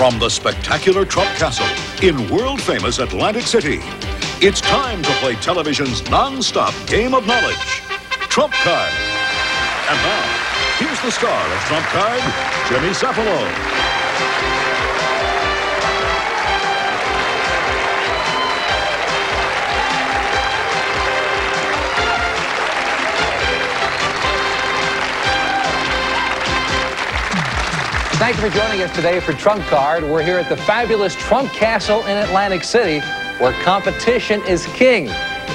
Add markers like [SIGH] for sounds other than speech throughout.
From the spectacular Trump Castle in world-famous Atlantic City, it's time to play television's non-stop game of knowledge, Trump Card. And now, here's the star of Trump Card, Jimmy Cefalo. Thank you for joining us today for Trump Card. We're here at the fabulous Trump Castle in Atlantic City, where competition is king.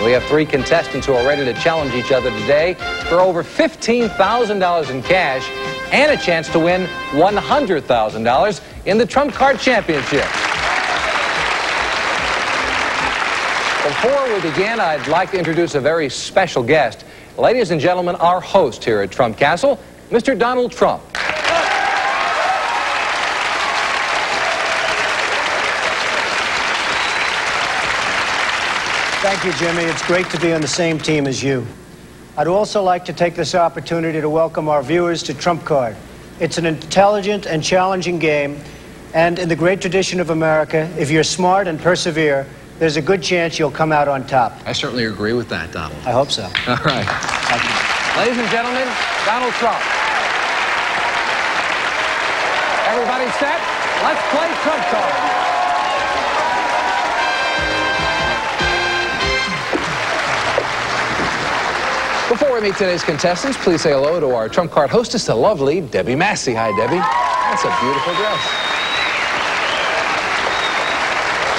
We have three contestants who are ready to challenge each other today for over $15,000 in cash and a chance to win $100,000 in the Trump Card Championship. Before we begin, I'd like to introduce a very special guest. Ladies and gentlemen, our host here at Trump Castle, Mr. Donald Trump. Thank you, Jimmy. It's great to be on the same team as you. I'd also like to take this opportunity to welcome our viewers to Trump Card. It's an intelligent and challenging game, and in the great tradition of America, if you're smart and persevere, there's a good chance you'll come out on top. I certainly agree with that, Donald. I hope so. All right. Ladies and gentlemen, Donald Trump. Everybody set? Let's play Trump card. Before we meet today's contestants, please say hello to our Trump card hostess, the lovely Debbie Massey. Hi, Debbie. That's a beautiful dress.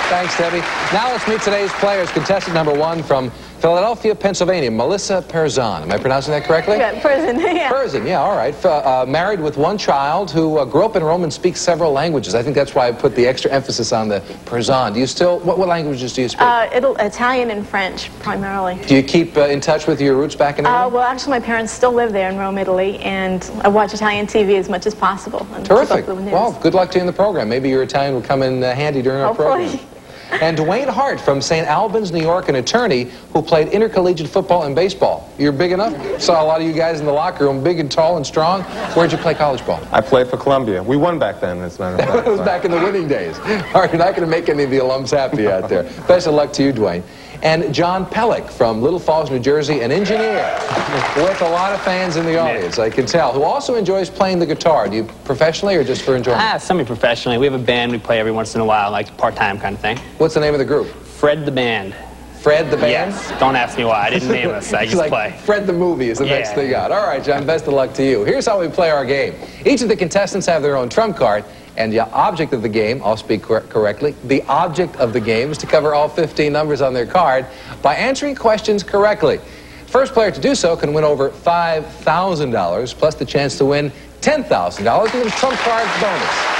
Thanks, Debbie. Now let's meet today's players. Contestant number one from Philadelphia, Pennsylvania, Melissa Perzan. Am I pronouncing that correctly? Yeah, person, [LAUGHS] yeah. Persian, yeah, all right. Uh, married with one child who uh, grew up in Rome and speaks several languages. I think that's why I put the extra emphasis on the Perzan. Do you still, what, what languages do you speak? Uh, Italian and French, primarily. do you keep uh, in touch with your roots back in Uh, Italy? well, actually, my parents still live there in Rome, Italy, and I watch Italian TV as much as possible. Terrific. with the news. Well, good luck to you in the program. Maybe your Italian will come in uh, handy during our Hopefully. program. [LAUGHS] And Dwayne Hart from St. Albans, New York, an attorney who played intercollegiate football and baseball. You're big enough? Saw a lot of you guys in the locker room, big and tall and strong. Where'd you play college ball? I played for Columbia. We won back then, as a matter of [LAUGHS] fact. It was back in the winning days. All right, you're not going to make any of the alums happy out there. Best of luck to you, Dwayne. And John Pellick from Little Falls, New Jersey, an engineer [LAUGHS] with a lot of fans in the audience, I can tell, who also enjoys playing the guitar. Do you professionally or just for enjoyment? Ah, semi-professionally. We have a band we play every once in a while, like part-time kind of thing. What's the name of the group? Fred the Band. Fred the Band? Yes. Don't ask me why. I didn't name us. I [LAUGHS] just like play. Fred the movie is the next thing out. All right, John, best of luck to you. Here's how we play our game. Each of the contestants have their own trump card, and the object of the game, I'll speak cor- correctly, the object of the game is to cover all 15 numbers on their card by answering questions correctly. First player to do so can win over $5,000 plus the chance to win $10,000 in the trump card bonus.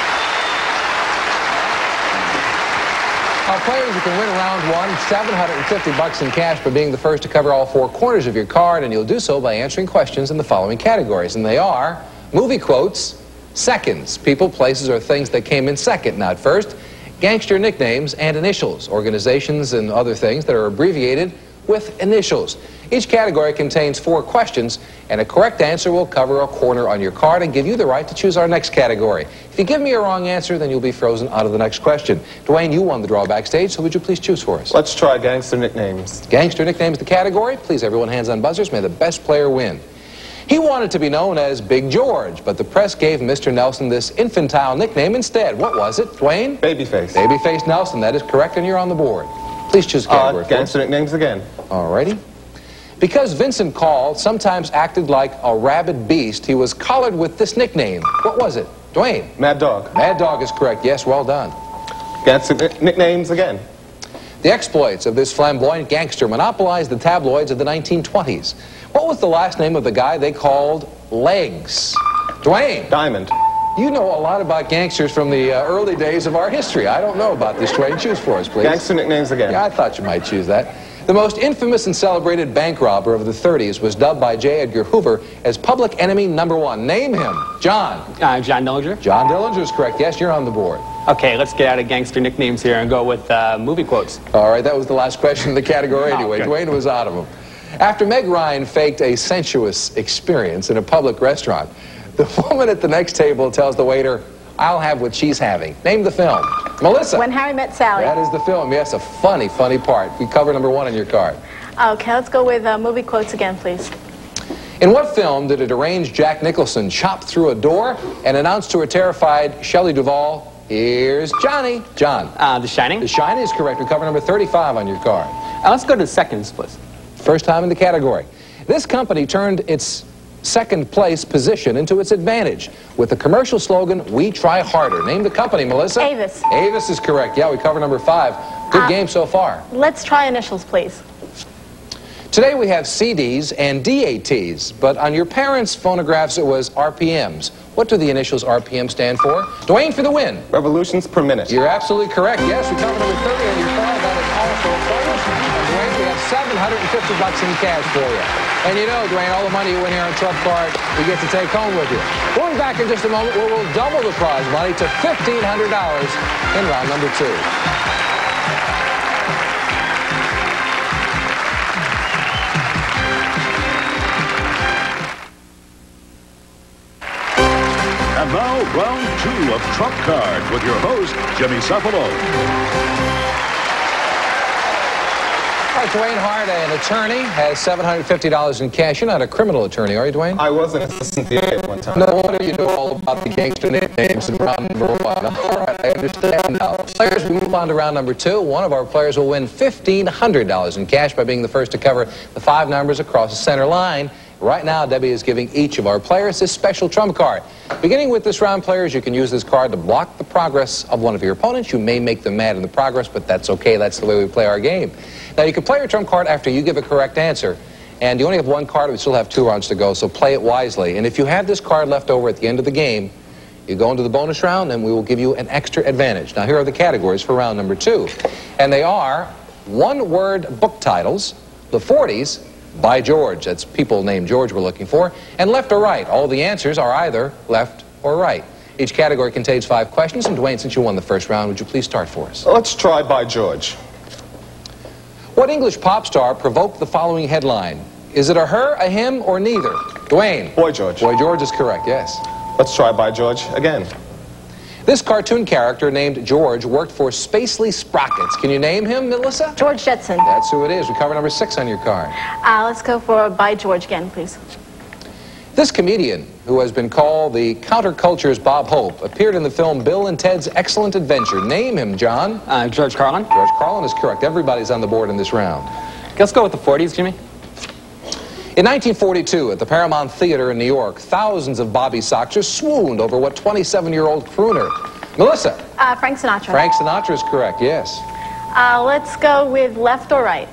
Our players, you can win round one, 750 bucks in cash for being the first to cover all four corners of your card, and you'll do so by answering questions in the following categories. And they are movie quotes, seconds, people, places, or things that came in second, not first, gangster nicknames, and initials, organizations and other things that are abbreviated with initials. Each category contains four questions, and a correct answer will cover a corner on your card and give you the right to choose our next category. If you give me a wrong answer, then you'll be frozen out of the next question. Dwayne, you won the draw backstage, so would you please choose for us? Let's try gangster nicknames. Gangster nicknames the category. Please, everyone, hands on buzzers. May the best player win. He wanted to be known as Big George, but the press gave Mr. Nelson this infantile nickname instead. What was it, Dwayne? Babyface. Babyface Nelson. That is correct, and you're on the board. Please choose category. Uh, gangster nicknames again. Alrighty. Because Vincent Coll sometimes acted like a rabid beast, he was collared with this nickname. What was it? Dwayne. Mad Dog. Mad Dog is correct. Yes, well done. Gangster ni- nicknames again. The exploits of this flamboyant gangster monopolized the tabloids of the 1920s. What was the last name of the guy they called Legs? Dwayne. Diamond. You know a lot about gangsters from the uh, early days of our history. I don't know about this, Dwayne. Choose for us, please. Gangster nicknames again. Yeah, I thought you might choose that. The most infamous and celebrated bank robber of the 30s was dubbed by J. Edgar Hoover as public enemy number one. Name him. John. Uh, John Dillinger. John Dillinger is correct. Yes, you're on the board. Okay, let's get out of gangster nicknames here and go with uh, movie quotes. All right, that was the last question in the category [LAUGHS] Oh, anyway. good. Dwayne was out of them. After Meg Ryan faked a sensuous experience in a public restaurant, the [LAUGHS] woman at the next table tells the waiter, I'll have what she's having. Name the film. Melissa. When Harry Met Sally. That is the film. Yes, a funny, funny part. We cover number one on your card. Okay, let's go with uh, movie quotes again, please. In what film did a deranged Jack Nicholson chop through a door and announce to a terrified Shelley Duvall, here's Johnny? John. Uh, the Shining. The Shining is correct. We cover number 35 on your card. Uh, let's go to the seconds, please. First time in the category. This company turned its second place position into its advantage with the commercial slogan, We Try Harder. Name the company, Melissa. Avis. Avis is correct. Yeah, we cover number five. Good Uh, game so far. Let's try initials, please. Today we have CDs and DATs, but on your parents' phonographs it was RPMs. What do the initials RPM stand for? Dwayne for the win. Revolutions per minute. You're absolutely correct. Yes, we cover number 30 on your card. That is also a bonus. And Dwayne, we have 750 bucks in cash for you. And you know, Dwayne, all the money you win here on Trump Card, we get to take home with you. We'll be back in just a moment where we'll double the prize money to $1,500 in round number two. Now, round two of Trump Card with your host, Jimmy Cefalo. All right, Dwayne Hart, an attorney, has $750 in cash. You're not a criminal attorney, are you, Dwayne? I was an assistant DA at one time. No wonder you know all about the gangster nicknames in round number one. All right, I understand now. Players, we move on to round number two. One of our players will win $1,500 in cash by being the first to cover the five numbers across the center line. Right now, Debbie is giving each of our players this special trump card. Beginning with this round, players, you can use this card to block the progress of one of your opponents. You may make them mad in the progress, but that's okay. That's the way we play our game. Now, you can play your trump card after you give a correct answer. And you only have one card, we still have two rounds to go, so play it wisely. And if you have this card left over at the end of the game, you go into the bonus round and we will give you an extra advantage. Now, here are the categories for round number two. And they are one-word book titles, the 40s, by George. That's people named George we're looking for. And left or right. All the answers are either left or right. Each category contains five questions. And Dwayne, since you won the first round, would you please start for us? Let's try by George. What English pop star provoked the following headline? Is it a her, a him, or neither? Dwayne. Boy George. Boy George is correct, yes. Let's try by George again. This cartoon character named George worked for Spacely Sprockets. Can you name him, Melissa? George Jetson. That's who it is. We cover number six on your card. Uh, let's go for by George again, please. This comedian, who has been called the counterculture's Bob Hope, appeared in the film Bill and Ted's Excellent Adventure. Name him, John. Uh, George Carlin. George Carlin is correct. Everybody's on the board in this round. Let's go with the 40s, Jimmy. In 1942, at the Paramount Theater in New York, thousands of Bobby Soxers swooned over what 27-year-old crooner? Melissa. Uh, Frank Sinatra. Frank Sinatra is correct, yes. Uh, let's go with left or right.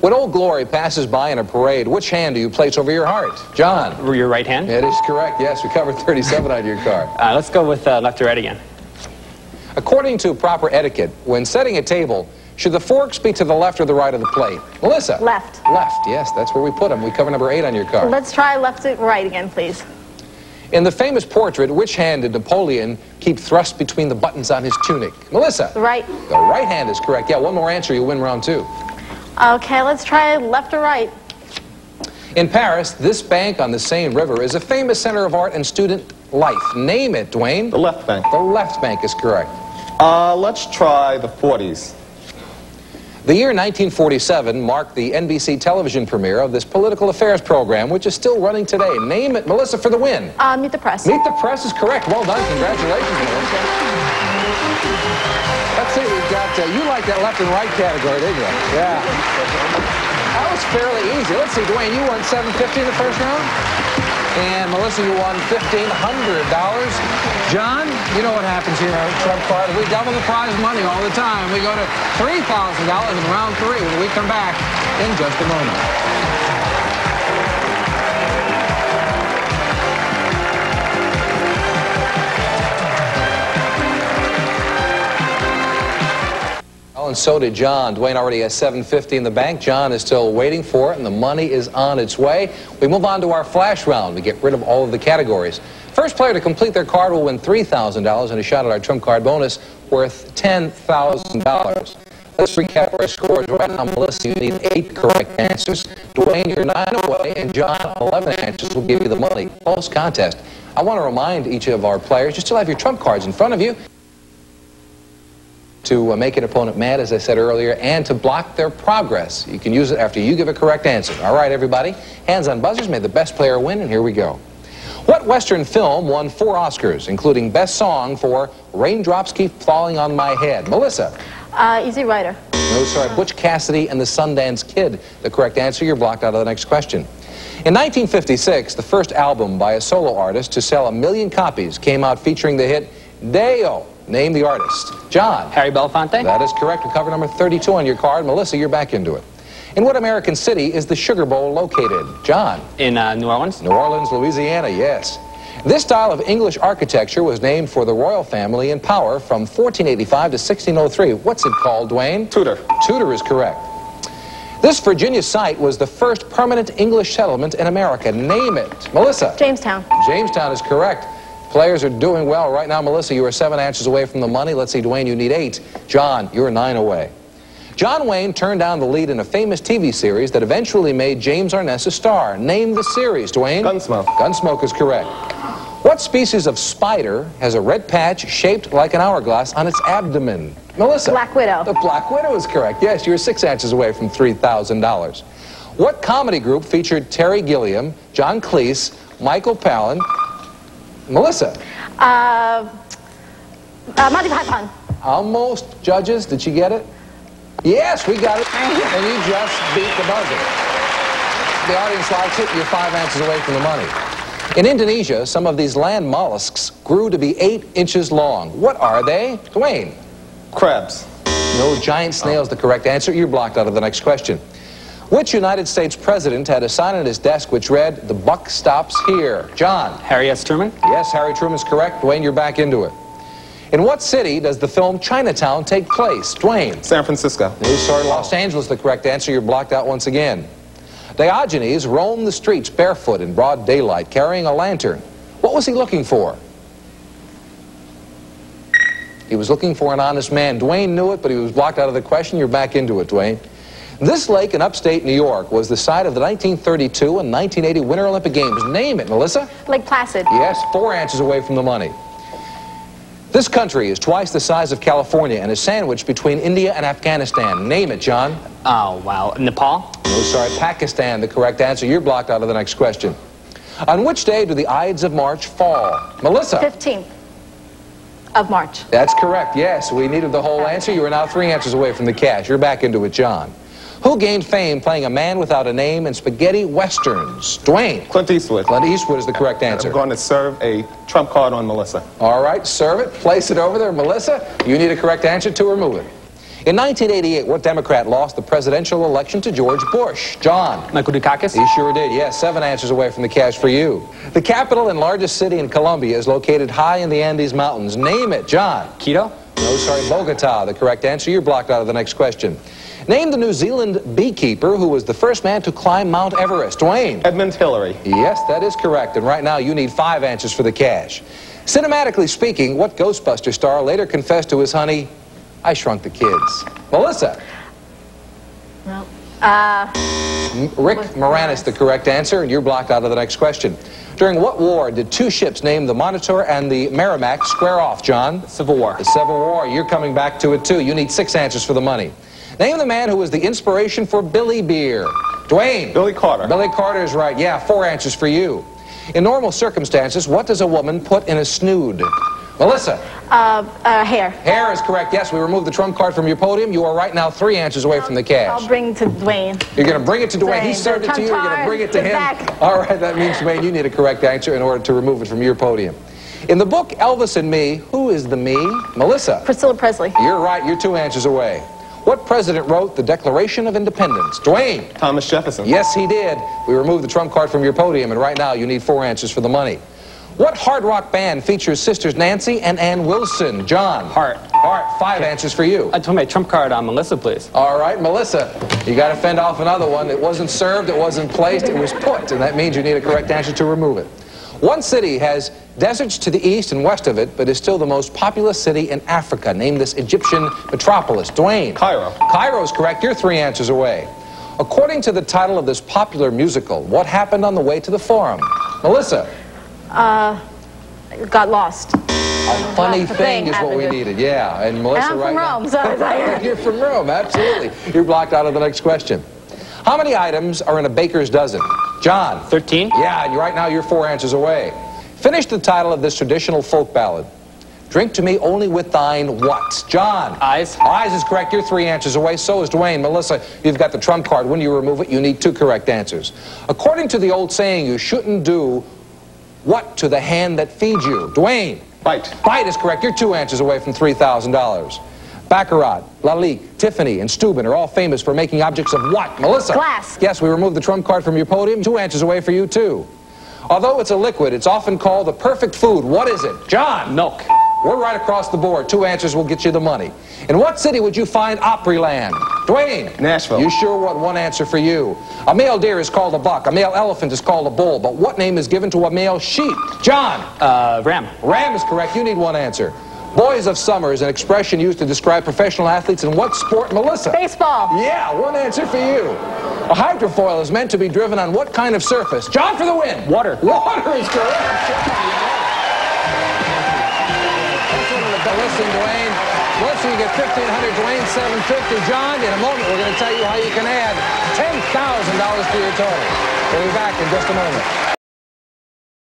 When Old Glory passes by in a parade, which hand do you place over your heart? John. Your right hand. It is correct, yes. We covered 37 on your card. Uh, let's go with uh, left or right again. According to proper etiquette, when setting a table, should the forks be to the left or the right of the plate? Melissa? Left. Left, yes, that's where we put them. We cover number eight on your card. Let's try left or right again, please. In the famous portrait, which hand did Napoleon keep thrust between the buttons on his tunic? Melissa? The right. The right hand is correct. Yeah, one more answer, you win round two. Okay, let's try left or right. In Paris, this bank on the Seine River is a famous center of art and student life. Name it, Dwayne. The left bank. The left bank is correct. Uh, let's try the 40s. The year 1947 marked the NBC television premiere of this political affairs program, which is still running today. Name it, Melissa, for the win. Uh, meet the press. Meet the Press is correct. Well done. Congratulations, Melissa. Let's see, we've got, uh, you like that left and right category, didn't you? Yeah. Was fairly easy. Let's see, Dwayne, you won 750 in the first round? And Melissa, you won $1,500. John, you know what happens here at Trump Card. We double the prize money all the time. We go to $3,000 in round three when we come back in just a moment. And so did John. Dwayne already has 750 in the bank. John is still waiting for it, and the money is on its way. We move on to our flash round. We get rid of all of the categories. First player to complete their card will win $3,000 and a shot at our trump card bonus worth $10,000. Let's recap our scores. Right now, Melissa, you need eight correct answers. Dwayne, you're nine away, and John, 11 answers will give you the money. Close contest. I want to remind each of our players, you still have your trump cards in front of you to uh, make an opponent mad, as I said earlier, and to block their progress. You can use it after you give a correct answer. All right, everybody. Hands on buzzers. May the best player win, and here we go. What Western film won four Oscars, including Best Song for Raindrops Keep Falling on My Head? Melissa. Uh, Easy Rider. No, sorry. Butch Cassidy and the Sundance Kid. The correct answer. You're blocked out of the next question. In 1956, the first album by a solo artist to sell a million copies came out featuring the hit Day-O. Name the artist. John. Harry Belafonte. That is correct. Cover number 32 on your card. Melissa, you're back into it. In what American city is the Sugar Bowl located? John. In uh, New Orleans. New Orleans, Louisiana, yes. This style of English architecture was named for the royal family in power from 1485 to 1603. What's it called, Dwayne? Tudor. Tudor is correct. This Virginia site was the first permanent English settlement in America. Name it. Melissa. Jamestown. Jamestown is correct. Players are doing well right now. Melissa, you are seven answers away from the money. Let's see, Dwayne, you need eight. John, you're nine away. John Wayne turned down the lead in a famous TV series that eventually made James Arness a star. Name the series, Dwayne. Gunsmoke. Gunsmoke is correct. What species of spider has a red patch shaped like an hourglass on its abdomen? Melissa. Black Widow. The Black Widow is correct. Yes, you're six answers away from $3,000. What comedy group featured Terry Gilliam, John Cleese, Michael Palin, Melissa? Uh, uh, Monty Python. Almost, judges. Did you get it? Yes, we got it. And you just beat the buzzer. The audience likes it. You're five answers away from the money. In Indonesia, some of these land mollusks grew to be eight inches long. What are they? Dwayne. Crabs. No, giant snails, the correct answer. You're blocked out of the next question. Which United States president had a sign on his desk which read, the buck stops here? John. Harry S. Truman. Yes, Harry Truman is correct. Dwayne, you're back into it. In what city does the film Chinatown take place? Dwayne. San Francisco. No, sorry, Los Angeles, the correct answer. You're blocked out once again. Diogenes roamed the streets barefoot in broad daylight, carrying a lantern. What was he looking for? He was looking for an honest man. Dwayne knew it, but he was blocked out of the question. You're back into it, Dwayne. This lake in upstate New York was the site of the 1932 and 1980 Winter Olympic Games. Name it, Melissa. Lake Placid. Yes, four answers away from the money. This country is twice the size of California and is sandwiched between India and Afghanistan. Name it, John. Oh, wow. Nepal. No, sorry, Pakistan, the correct answer. You're blocked out of the next question. On which day do the Ides of March fall? Melissa. 15th of March. That's correct, yes. We needed the whole answer. You are now three answers away from the cash. You're back into it, John. Who gained fame playing a man without a name in spaghetti westerns? Dwayne. Clint Eastwood. Clint Eastwood is the correct answer. I'm going to serve a trump card on Melissa. All right, serve it. Place it over there. Melissa, you need a correct answer to remove it. In 1988, what Democrat lost the presidential election to George Bush? John. Michael Dukakis. He sure did. Yes, seven answers away from the cash for you. The capital and largest city in Colombia is located high in the Andes Mountains. Name it, John. Quito. No, sorry, Bogota. The correct answer. You're blocked out of the next question. Name the New Zealand beekeeper who was the first man to climb Mount Everest. Dwayne. Edmund Hillary. Yes, that is correct. And right now you need five answers for the cash. Cinematically speaking, what Ghostbuster star later confessed to his honey, I shrunk the kids? Melissa. Well, uh, M- Rick Moranis, the correct answer, and you're blocked out of the next question. During what war did two ships named the Monitor and the Merrimack square off, John? Civil War. The Civil War. You're coming back to it, too. You need six answers for the money. Name the man who was the inspiration for Billy Beer. Dwayne. Billy Carter. Billy Carter is right. Yeah, four answers for you. In normal circumstances, what does a woman put in a snood? Melissa. uh, uh, hair. Hair is correct. Yes, we removed the trump card from your podium. You are right now three answers away from the cash. I'll bring to Dwayne. You're going to bring it to Dwayne. He served it to you. You're going to bring it to him. back. [LAUGHS] All right, that means, Dwayne, you need a correct answer in order to remove it from your podium. In the book Elvis and Me, who is the me? Melissa. Priscilla Presley. You're right. You're two answers away. What president wrote the Declaration of Independence? Dwayne. Thomas Jefferson. Yes, he did. We removed the trump card from your podium, and right now you need four answers for the money. What hard rock band features sisters Nancy and Ann Wilson? John. Heart. Heart. Five answers for you. I told my trump card on Melissa, please. All right, Melissa, you got to fend off another one. It wasn't served, it wasn't placed, it was put, and that means you need a correct answer to remove it. One city has deserts to the east and west of it, but is still the most populous city in Africa. Name this Egyptian metropolis. Dwayne. Cairo. Cairo is correct. You're three answers away. According to the title of this popular musical, what happened on the way to the forum? Melissa. Uh, got lost. A funny thing thing is what we happened. needed, yeah. And Melissa, And I'm right from now- Rome, so it's like- [LAUGHS] You're from Rome, absolutely. You're blocked out of the next question. How many items are in a baker's dozen? John. 13? Yeah, and right now you're four answers away. Finish the title of this traditional folk ballad. Drink to me only with thine what? John. Eyes. Eyes is correct. You're three answers away. So is Dwayne. Melissa, you've got the trump card. When you remove it, you need two correct answers. According to the old saying, you shouldn't do what to the hand that feeds you? Dwayne. Bite. Bite is correct. You're two answers away from $3,000. Baccarat, Lalique, Tiffany, and Steuben are all famous for making objects of what? Melissa? Glass. Yes, we removed the trump card from your podium. Two answers away for you, too. Although it's a liquid, it's often called the perfect food. What is it? John? Milk. We're right across the board. Two answers will get you the money. In what city would you find Opryland? Dwayne? Nashville. You sure want one answer for you. A male deer is called a buck. A male elephant is called a bull. But what name is given to a male sheep? John? Uh, Ram. Ram is correct. You need one answer. Boys of summer is an expression used to describe professional athletes in what sport, Melissa? Baseball. Yeah, one answer for you. A hydrofoil is meant to be driven on what kind of surface? John for the win. Water. Water is correct. That's one of the Melissa and Dwayne. Melissa, you get 1500 Dwayne, 750 John, in a moment, we're going to tell you how you can add $10,000 to your total. We'll be back in just a moment.